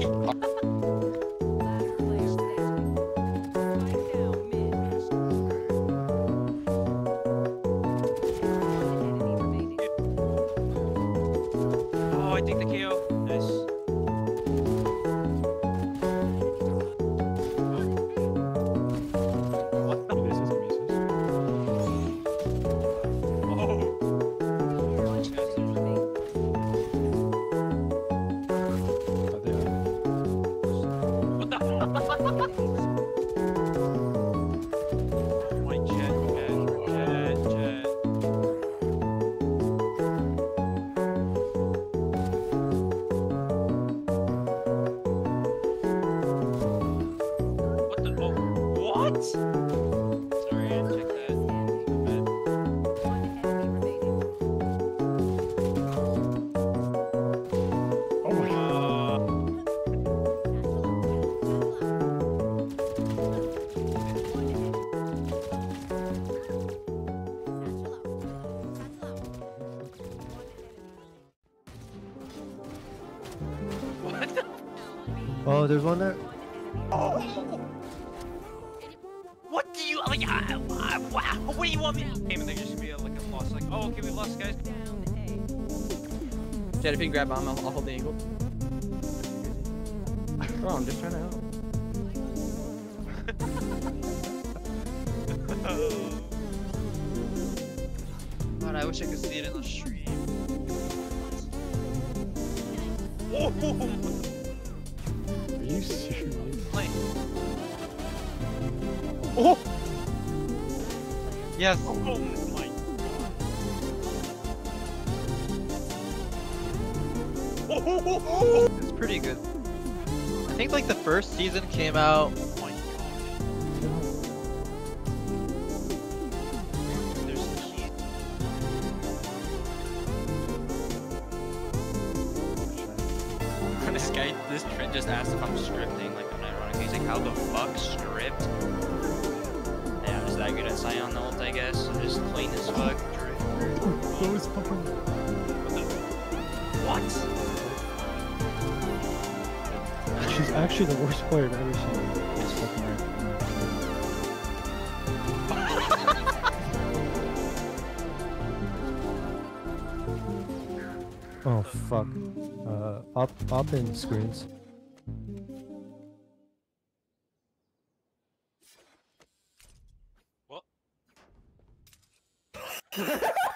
Oh, I think the KO. Nice. What? Sorry, I checked that. Oh my god. What the? Oh, there's one there. What do you like? I, I, wow, what do you want me? Game and they just be like a loss. Like, oh, okay, we lost, guys. Jed, if you can grab bomb, I'll, I'll hold the angle. Bro, I'm just trying to help. God, I wish I could see it in the stream. Oh, Are you serious? like, Oh! Yes. Oh my god. It's pretty good. I think like the first season came out. My. There's this trend just asked if I'm scripting, like on ironic. He's like, how the fuck script? Yeah, I'm just that good at Scion I guess. So just clean as fuck. Was fucking. What? She's actually the worst player I've ever seen. It's fucking right. Oh fuck. Uh, up, up in screens. What?